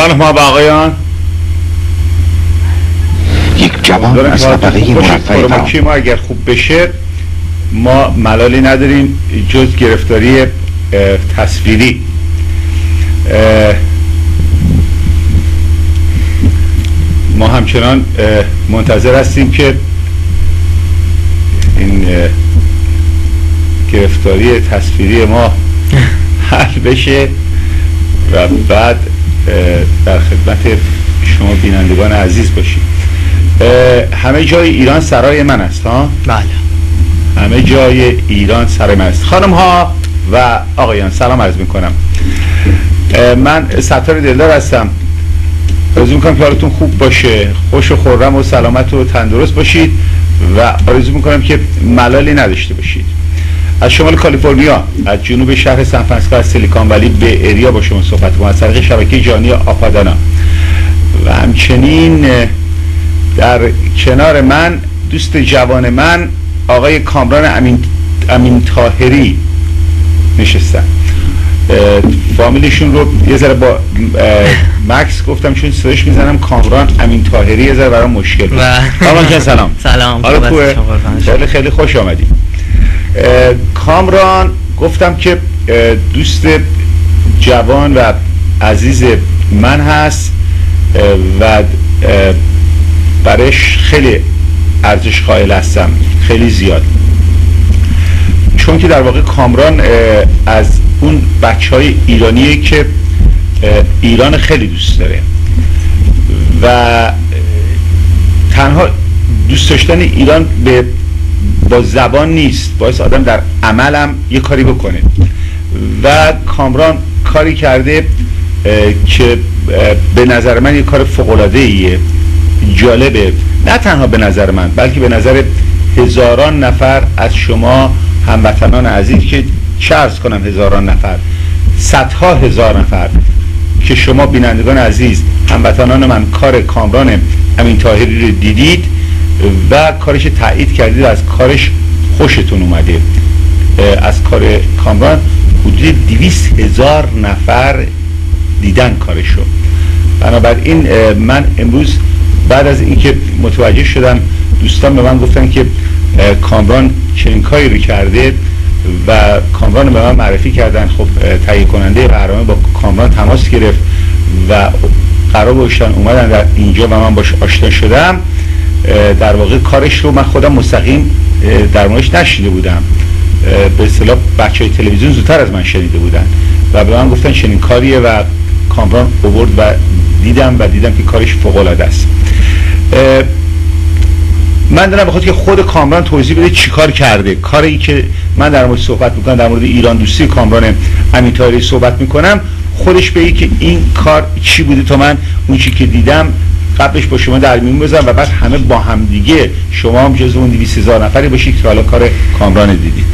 خانم ها و آقایان. یک جوان از طبقه مرفع ما اگر خوب بشه ما ملالی نداریم جز گرفتاری تصویری. ما همچنان منتظر هستیم که این گرفتاری تصویری ما حل بشه و بعد در خدمت شما بینندگان عزیز باشیم همه جای ایران سرای من است ها؟ بله. همه جای ایران سرای من است. خانم ها و آقایان سلام عرض می‌کنم. من ستار دلدار هستم. آرزو می‌کنم که حالتون خوب باشه. خوش و خورم و سلامت و تندرست باشید و آرزو می‌کنم که ملالی نداشته باشید. از شمال کالیفرنیا از جنوب شهر سانفرانسیسکو از سیلیکون ولی به اریا با شما صحبت کنم از طریق شبکه جانی آپادانا. و همچنین در کنار من دوست جوان من آقای کامران امین, امین تاهری نشستن. فامیلشون رو یه ذره با مکس گفتم چون صداش می‌زنم کامران امین تاهری یه ذره برام مشکل بود. کامران سلام. سلام. خیلی خیلی خوش آمدی. کامران گفتم که دوست جوان و عزیز من هست و برش خیلی ارزش قائل هستم خیلی زیاد. چون که در واقع کامران از اون بچه های ایرانیه که ایران خیلی دوست داره. و تنها دوست داشتن ایران به با زبان نیست. باعث آدم در عملم یه کاری بکنه. و کامران کاری کرده که به نظر من یه کار فوقلاده ایه جالبه. نه تنها به نظر من بلکه به نظر هزاران نفر از شما هموطنان عزیز که چرز کنم هزاران نفر. صدها هزار نفر که شما بینندگان عزیز هموطنان من کار کامران امین تاهری رو دیدید. و کارش تایید کردید از کارش خوشتون اومده. از کار کامران حدود دیویس هزار نفر دیدن کارشو. بنابراین من امروز بعد از اینکه متوجه شدم دوستان به من گفتن که کامران چنین رو کرده و کامران به من معرفی کردن. خب تهیه کننده برنامه با کامران تماس گرفت و قرار باشتن اومدن در اینجا و من باش آشنا شدم. در واقع کارش رو من خودم مستقیم در موردش نشیده بودم. به اصطلاح بچه های تلویزیون زودتر از من شنیده بودن و به من گفتن چنین کاریه و کامران اوورد و دیدم و دیدم که کارش فوق العاده است من دارم بخواد که خود کامران توضیح بده چیکار کرده. کاری که من در مورد صحبت می‌کنم در مورد ایران دوستی کامران امیتاری صحبت می‌کنم خودش به که این کار چی بوده تا من اون چی که دیدم قبلش با شما در میون بزنم و بعد همه با هم دیگه شما هم جز اون 200 هزار نفری باشید که حالا کار کامران دیدید.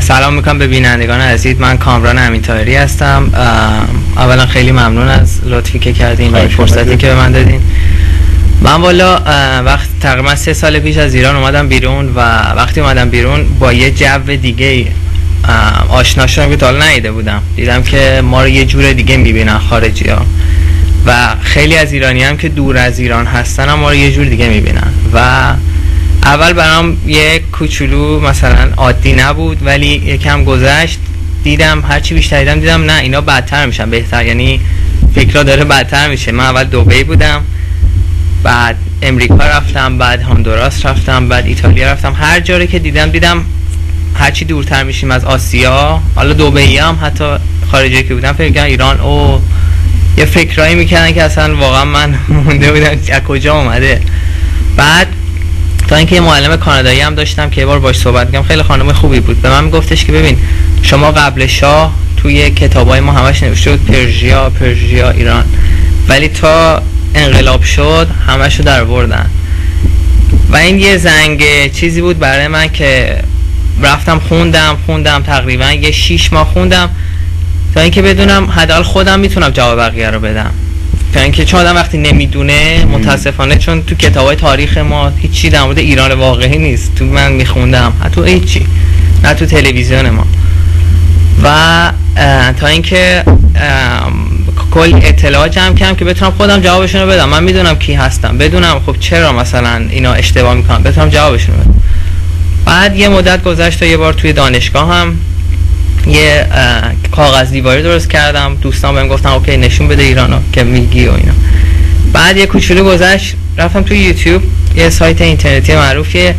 سلام می‌کنم به بینندگان عزیز. من کامران امیتاری هستم. اولا خیلی ممنون از لطفی که کردین و فرصتی که به من دادین. من والا وقت تقریبا سه سال پیش از ایران اومدم بیرون و وقتی اومدم بیرون با یه جو دیگه آشنا شدم که تا حالا بودم. دیدم که ما رو یه جور دیگه می‌بینن خارجی ها و خیلی از ایرانی هم که دور از ایران هستن هم ما رو یه جور دیگه می‌بینن. و اول برام یه کوچولو مثلا عادی نبود ولی یکم گذشت دیدم هرچی بیشتر دیدم دیدم نه اینا بدتر میشن بهتر یعنی فکرها داره بدتر میشه. من اول دوبی بودم بعد امریکا رفتم بعد هندوراس رفتم بعد ایتالیا رفتم. هر جایی که دیدم دیدم هرچی دورتر میشیم از آسیا. حالا دوبهی هم حتی خارجی که بودم فکر ایران او یه فکرایی می‌کنن که اصلا واقعا من مونده بودم. از کجا اومده؟ بعد تا اینکه یه معلم کانادایی هم داشتم که یه بار باش صحبت کردم خیلی خانم خوبی بود. به من گفتش که ببین شما قبل شاه توی کتابای ما همش نوشته بود پرژیا پرژیا ایران. ولی تا انقلاب شد همشو در بردن. و این یه زنگ چیزی بود برای من که رفتم خوندم خوندم تقریبا یه شیش ماه خوندم. تا اینکه بدونم حداقل خودم می‌تونم جواب بقیه رو بدم. تا اینکه چون آدم وقتی نمی‌دونه متاسفانه چون تو کتاب تاریخ ما هیچی در مورد ایران واقعی نیست. تو من میخوندم حتی هیچی نه تو تلویزیون ما. و تا اینکه کل اطلاعات جمع کردم که بتونم خودم جوابشون رو بدم. من می‌دونم کی هستم. بدونم خب چرا مثلا اینا اشتباه می‌کنم بتونم جوابشون رو بدم. بعد یه مدت گذشت و یه بار توی دانشگاه هم یه کاغذ دیواری درست کردم. دوستان بهم گفتن اوکی نشون بده ایرانو که میگی و اینا. بعد یه کوچولو گذشت رفتم توی یوتیوب. یه سایت اینترنتی معروفیه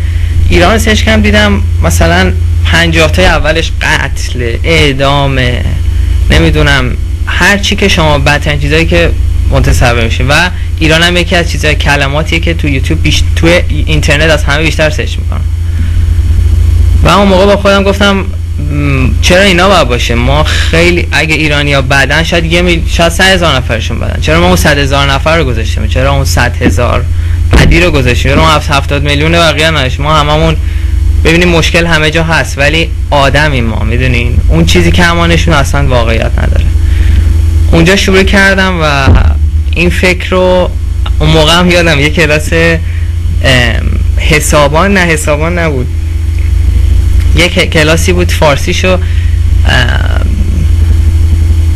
ایران search کردم دیدم مثلا 50 تای اولش قتل اعدام نمی‌دونم هر چی که شما بدترین چیزایی که متصور میشه و ایران هم یکی از چیزای کلماتیه که تو یوتیوب بیش... تو اینترنت از همه بیشتر search می‌کنم و اون موقع با خودم گفتم چرا اینا باید باشه؟ ما خیلی اگه ایرانی ها بعدن شاید یه میل... شاید صد هزار نفرشون بدن. چرا ما اون صد هزار نفر رو گذاشتیم؟ چرا اون صد هزار بدی رو گذاشتیم؟ چرا ما هفتاد میلیون بقیه نش ما هممون ببینیم مشکل همه جا هست ولی آدمیم ما می‌دونین؟ اون چیزی که همانشون اصلا واقعیت نداره. اونجا شروع کردم و این فکر رو اون موقع هم یادم یه کلاس حسابان نه حسابان نبود. یک کلاسی بود فارسی شو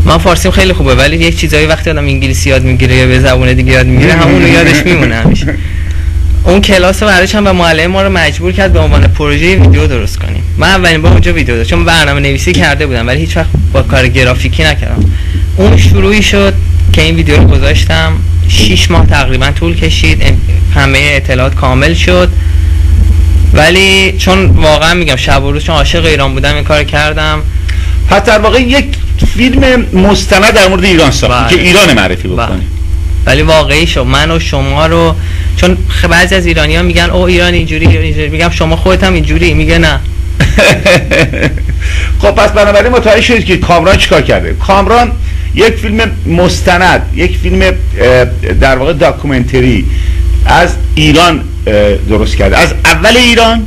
من فارسیم خیلی خوبه ولی یک چیزایی وقتی آدم انگلیسی یاد می‌گیره یا به زبون دیگه یاد می‌گیره همون یادش میمونه همیشه. اون کلاس رو بعدش هم به معلم ما رو مجبور کرد به عنوان پروژه ویدیو درست کنیم. من اولین بار اونجا ویدیو داشتم چون برنامه نویسی کرده بودم ولی هیچ وقت با کار گرافیکی نکردم. اون شروعی شد که این ویدیو رو گذاشتم. 6 ماه تقریبا طول کشید همه اطلاعات کامل شد. ولی چون واقعا میگم شب و روز چون عاشق ایران بودم این کار کردم. پس در واقع یک فیلم مستند در مورد ایران ساخت که بله. ایران معرفی بکنی بله. ولی واقعی شو من و شما رو چون بعضی از ایرانی ها میگن او ایران اینجوری اینجوری. میگم شما خودت هم اینجوری. میگه نه. خب پس بنابراین متوجه شدید که کامران چیکار کرده؟ کامران یک فیلم مستند یک فیلم در واقع داکومنتری. از ایران درست کرده. از اول ایران؟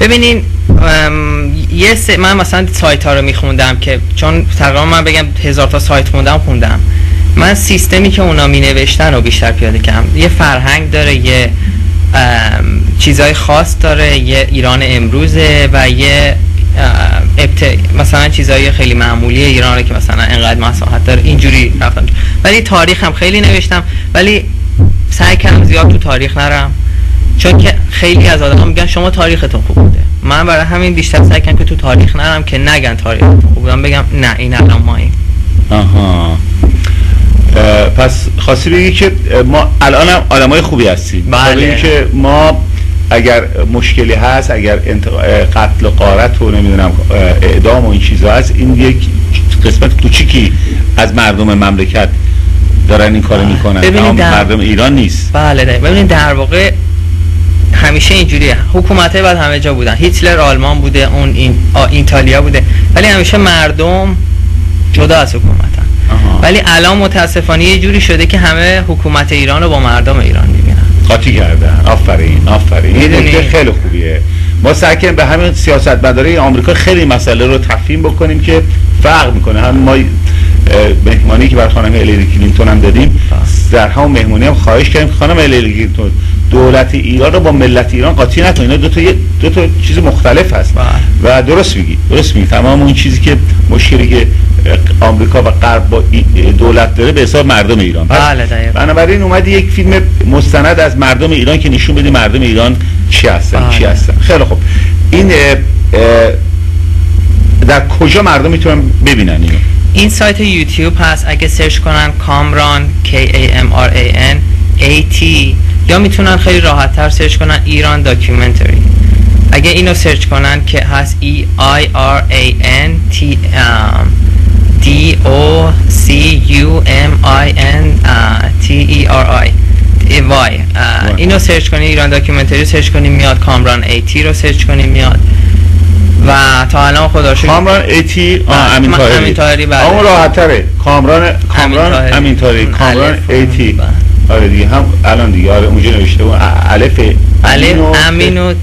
ببینین یه سه من مثلا سایت ها رو میخوندم که چون تقریبا من بگم هزار تا سایت خوندم خوندم. من سیستمی که اونا می نوشتن رو بیشتر پیاده کردم. یه فرهنگ داره یه چیزای خاص داره یه ایران امروزه و یه ابت... مثلا چیزای خیلی معمولی ایران رو که مثلا انقدر مساحت داره. اینجوری رفتم. ولی تاریخ هم خیلی نوشتم. ولی سعی کردم زیاد تو تاریخ نرم. چون که خیلی از آدم میگن شما تاریختون خوب بوده. من برای همین بیشتر سعی کردم که تو تاریخ نرم که نگن تاریختون خوب بودم بگم نه این الان ماییم آها. پس خواستی بگی که ما الان هم آدم های خوبی هستیم. بله. که ما اگر مشکلی هست اگر قتل و قارت و نمی‌دونم اعدام و این چیزا هست این یک قسمت کوچیکی از مردم مملکت دارن این کارو می‌کنن. در... مردم ایران نیست. بله ده. ببینید در واقع همیشه اینجوریه. حکومت بعد همه جا بودن. هیتلر آلمان بوده اون این ایتالیا بوده. ولی همیشه مردم جدا از حکومتن. ولی الان متاسفانه یه جوری شده که همه حکومت ایران رو با مردم ایران می‌بینن. قاطی کردن. آفرین آفرین. این خیلی خوبیه. ما سعی به همین سیاست مداره آمریکا خیلی مسئله رو تفهیم بکنیم که فرق می‌کنه. هم ما مهمانی که بر خانم الیری کلینتون هم دادیم. در همون مهمانی هم خواهش کردیم خانم الیری کلینتون دولت ایران رو با ملت ایران قاطی نکن اینا دو تا دو تا چیز مختلف هست. بله. و درست میگی. درست میگی. تمام اون چیزی که مشکلی که آمریکا و غرب با دولت داره به حساب مردم ایران. بله بنابراین اومدی یک فیلم مستند از مردم ایران که نشون بدی مردم ایران چی هستن چی بله. هستن. خیلی خوب. این در کجا مردم می‌تونن ببینن اینو؟ این سایت یوتیوب هست. اگه سرچ کنن کامران K A M R A N A T. یا می‌تونن خیلی راحت تر search کنن Iran documentary. اگه اینو search کنن که هست E I R A N T D O C U M I N T E R I. وای uh, اینو search کنی Iran documentary search کنی میاد کامران A T رو search کنی میاد. و تا الان خدا شکر. کامران A T امین تاهری امین تاهری بله. اون راحت تره کامران کامران امین تاهری کامران A T آره دیگه هم الان دیگه آره اونجا نوشته بود. الف الف امین و